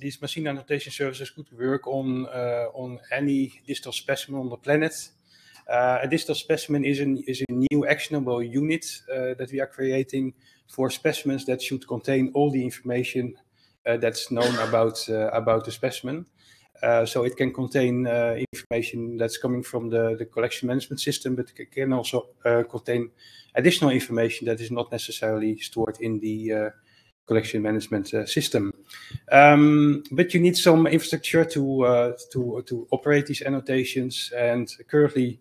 these machine annotation services could work on uh, on any digital specimen on the planet. Uh, a digital specimen is, an, is a new actionable unit uh, that we are creating for specimens that should contain all the information that's known about about the specimen. Uh, so it can contain uh, information that's coming from the, the collection management system, but it can also uh, contain additional information that is not necessarily stored in the collection management system. Um, but you need some infrastructure to to to operate these annotations, and currently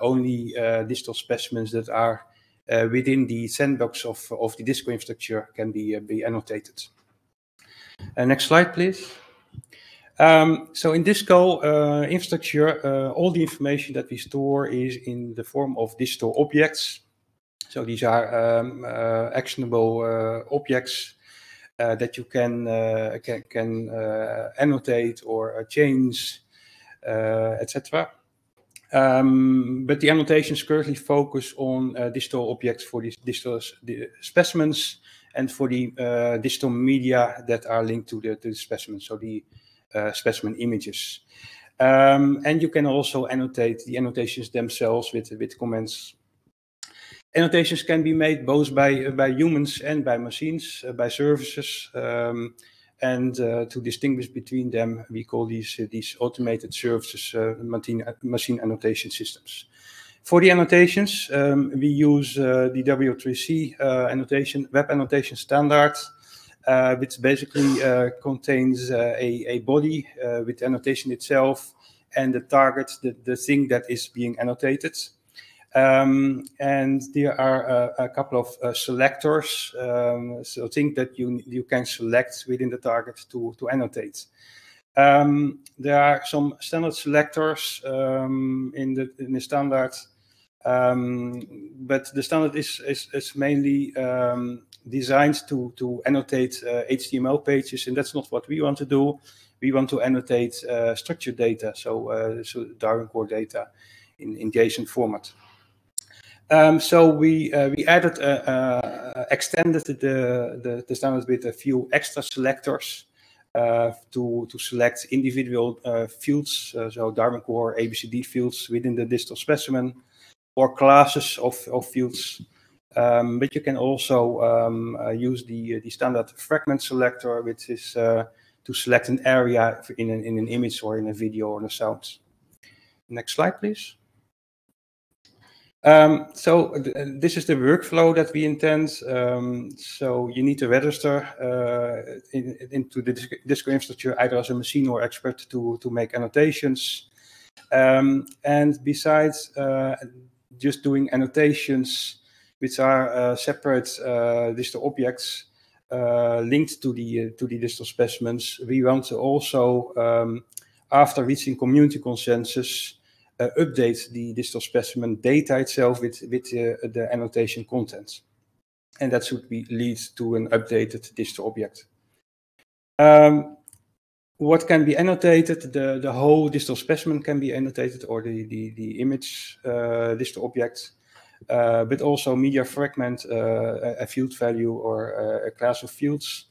only digital specimens that are uh, within the sandbox of, of the DiSSCo infrastructure can be, uh, be annotated. Uh, next slide, please. Um, so in DiSSCo uh, infrastructure, uh, all the information that we store is in the form of digital objects. So these are um, uh, actionable uh, objects uh, that you can uh, can, can annotate or change, etc. Um, but the annotations currently focus on digital objects for these digital specimens and for the digital media that are linked to the, to the specimen. So the uh, specimen images. Um, and you can also annotate the annotations themselves with, with comments. Annotations can be made both by, by humans and by machines, uh, by services. Um, and uh, to distinguish between them, we call these, uh, these automated services uh, machine, machine annotation systems. For the annotations, um, we use uh, the W3C annotation, web annotation standard uh, which basically uh, contains uh, a, a body with annotation itself and the target, the, the thing that is being annotated. Um, and there are a couple of uh, selectors, um, so things that you you can select within the target to to annotate. Um, there are some standard selectors um, in the in the standard, um, but the standard is is, is mainly um, designed to, to annotate uh, HTML pages, and that's not what we want to do. We want to annotate uh, structured data, so, uh, so Darwin core data in, in JSON format. Um, so we uh, we added uh, uh, extended the, the, the standard with a few extra selectors to to select individual fields, so Darwin core ABCD fields within the digital specimen, or classes of, of fields um, but you can also um, uh, use the, uh, the standard fragment selector, which is uh, to select an area in an, in an image or in a video or in a sound. Next slide, please. Um, so th uh, this is the workflow that we intend. Um, so you need to register uh, in, into the DiSSCo infrastructure either as a machine or expert to, to make annotations. Um, and besides uh, just doing annotations, which are uh, separate uh, digital objects uh, linked to the to the digital specimens. We want to also, um, after reaching community consensus, uh, update the digital specimen data itself with, with uh, the annotation content. And that should be lead to an updated digital object. Um, what can be annotated? The, the whole digital specimen can be annotated or the, the, the image uh, digital object. Uh, but also media fragment, uh, a field value or a class of fields.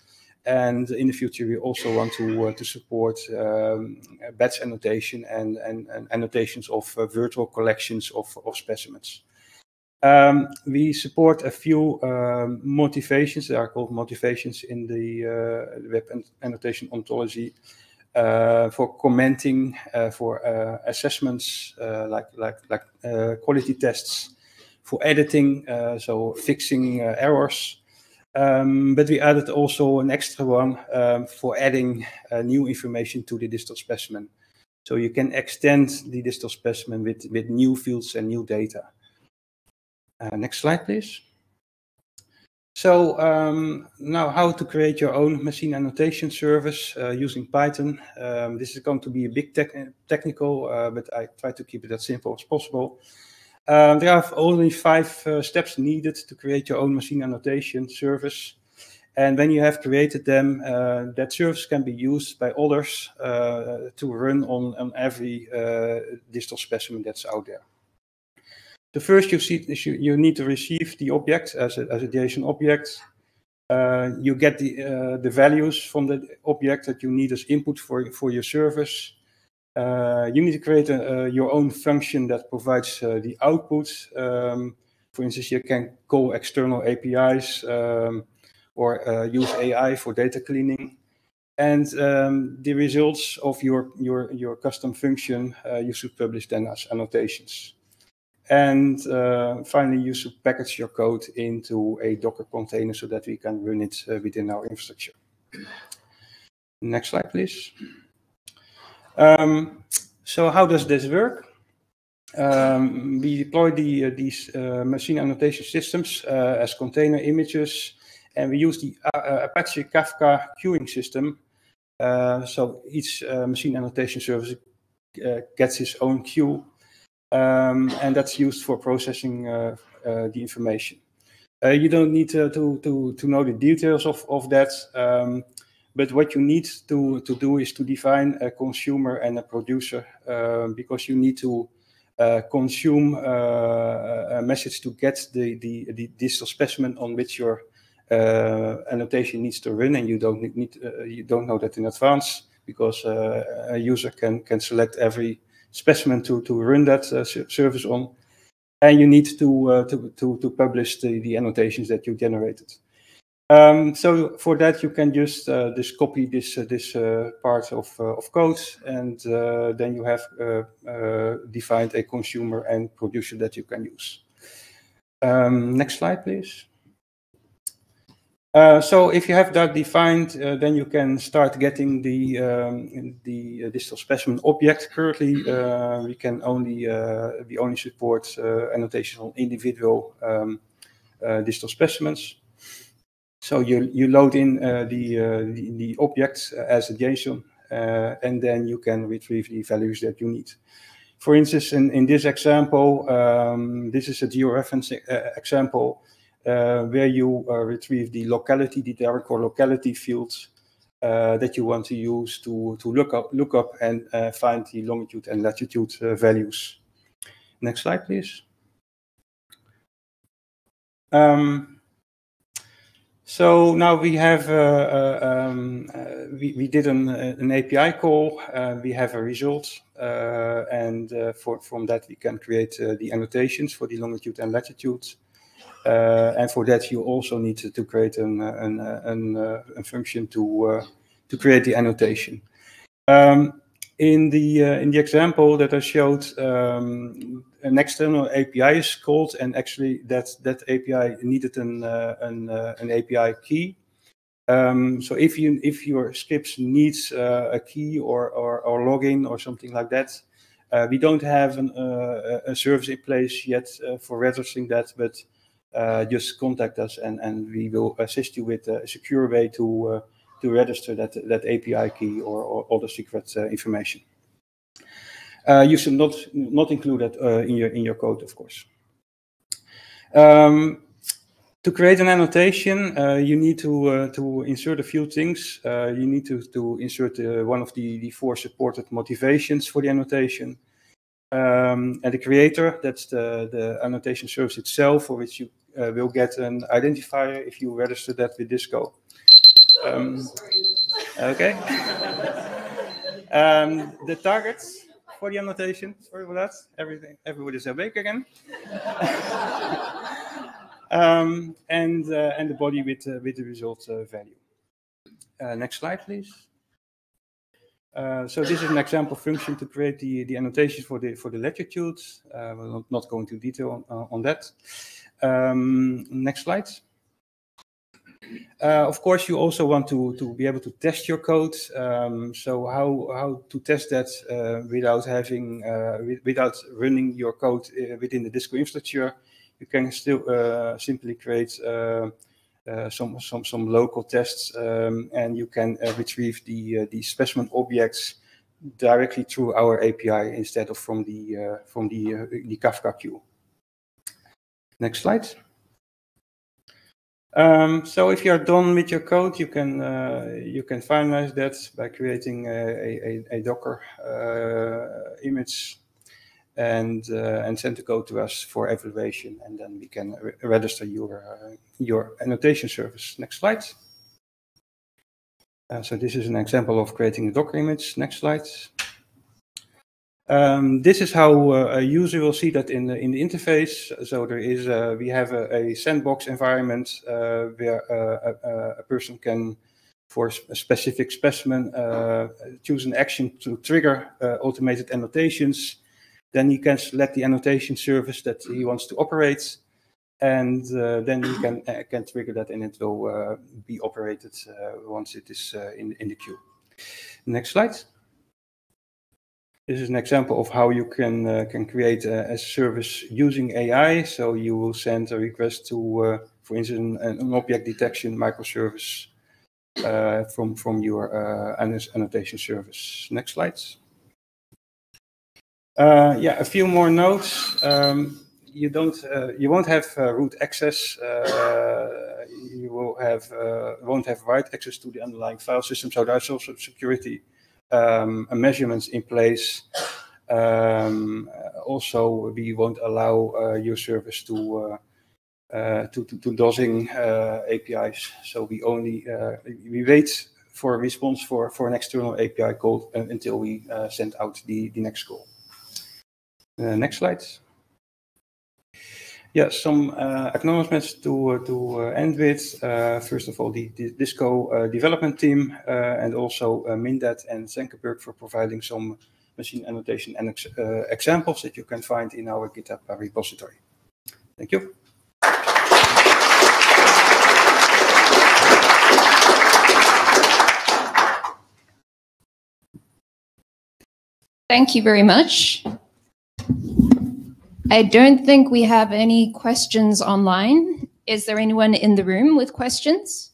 And in the future, we also want to to support um, batch annotation and, and, and annotations of virtual collections of, of specimens. Um, we support a few um, motivations. They are called motivations in the uh, web annotation ontology uh, for commenting, uh, for assessments like like like quality tests, for editing, uh, so fixing uh, errors. Um, but we added also an extra one um, for adding uh, new information to the digital specimen. So you can extend the digital specimen with, with new fields and new data. Uh, next slide, please. So um, now how to create your own machine annotation service uh, using Python. Um, this is going to be a big te technical, uh, but I try to keep it as simple as possible. Um, there are only five uh, steps needed to create your own machine annotation service. And when you have created them, uh, that service can be used by others uh, to run on, on every uh, digital specimen that's out there. The first you see you, you need to receive the object as a, as a JSON object. You get the, the values from the object that you need as input for, for your service. Uh, you need to create a, your own function that provides the output. Um, for instance, you can call external APIs um, or use AI for data cleaning. And um, the results of your, your, your custom function, you should publish then as annotations. And uh, finally, you should package your code into a Docker container so that we can run it uh, within our infrastructure. Next slide, please. Um, so how does this work? Um, we deploy the, uh, these uh, machine annotation systems uh, as container images, and we use the uh, Apache Kafka queuing system. so each machine annotation service gets its own queue um, and that's used for processing uh, uh, the information. Uh, you don't need to, to, to know the details of, of that, um, but what you need to, to do is to define a consumer and a producer because you need to uh, consume uh, a message to get the, the, the, digital specimen on which your uh, annotation needs to run, and you don't need you don't know that in advance because a user can can select every specimen to, to run that uh, service on. And you need to, uh, to, to, to, publish the, the annotations that you generated. Um, so for that, you can just uh, just copy this uh, this uh, part of uh, of code, and then you have defined a consumer and producer that you can use. Um, next slide, please. Uh, so if you have that defined, uh, then you can start getting the um, the uh, digital specimen object. Currently, uh, we can only uh, we only support annotation on individual um, digital specimens. So you you load in the, the, the object as a JSON, and then you can retrieve the values that you need. For instance, in, in this example, um, this is a georeference example uh, where you uh, retrieve the locality, the or locality fields uh, that you want to use to, to look up, look up and find the longitude and latitude values. Next slide, please. Um, so now we have, uh, uh, um, uh, we, we did an, an API call, we have a result, and for, from that we can create the annotations for the longitude and latitude. Uh, and for that, you also need to, to create an, an, an, uh, a function to, uh, to create the annotation. Um, in the in the example that I showed, um, an external API is called, and actually that that API needed an an, an API key. Um, so if you if your scripts needs uh, a key or, or, or login or something like that, uh, we don't have an, uh, a service in place yet for registering that, but uh, just contact us and, and we will assist you with a secure way to, uh, to register that, that API key or, or other secret uh, information. you should not, not include that in, your, in your code, of course. Um, to create an annotation, uh, you need to uh, to insert a few things. Uh, you need to to insert one of the the four supported motivations for the annotation, um, and the creator. That's the the annotation service itself, for which you uh, will get an identifier if you register that with DiSSCo. Um, okay. um, the targets for the annotation, sorry for that. Everything, everybody's awake again. um, and uh, and the body with uh, with the result uh, value. Uh, next slide, please. Uh, so this is an example function to create the, the annotations for the for the latitude. Uh, we'll not go into detail on, on that. Um, next slide. Uh, of course, you also want to, to be able to test your code. Um, so how, how to test that uh, without having uh, without running your code uh, within the DiSSCo infrastructure? You can still uh, simply create uh, some some some local tests, um, and you can retrieve the the specimen objects directly through our API instead of from the from the the Kafka queue. Next slide. Um, so if you're done with your code, you can uh, you can finalize that by creating a, a, a Docker uh, image, and uh, and send the code to us for evaluation, and then we can re register your uh, your annotation service. Next slide. Uh, so this is an example of creating a Docker image. Next slide. Um, this is how uh, a user will see that in the, in the interface. So there is uh, we have a, a sandbox environment uh, where a, a, person can for a specific specimen, choose an action to trigger automated annotations. Then he can select the annotation service that he wants to operate, and uh, then he can uh, can trigger that, and it will uh, be operated once it is in in the queue. Next slide. This is an example of how you can can create a, a, service using AI. So you will send a request to, for instance, an, an object detection microservice uh, from from your uh, annotation service. Next slides. Uh, yeah, a few more notes. Um, you don't, you won't have root access. you will have won't have write access to the underlying file system. So there's also security um, measurements in place. Um, also, we won't allow uh, your service to uh, uh, to, to, to dosing uh, APIs. So we only uh, we wait for a response for, for an external API call until we send out the, the next call. next slide. Yeah, some uh, acknowledgements to uh, to uh, end with. first of all, the, the DiSSCo development team, and also Mindat and Senckenberg for providing some machine annotation and ex examples that you can find in our GitHub repository. Thank you. Thank you very much. I don't think we have any questions online. Is there anyone in the room with questions?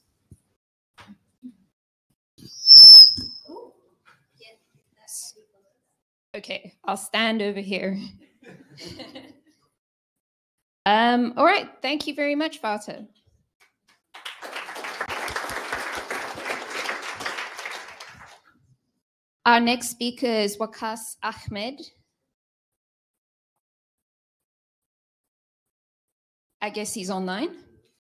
Okay, I'll stand over here. um, all right, thank you very much, Wouter. Our next speaker is Wakas Ahmed. I guess he's online.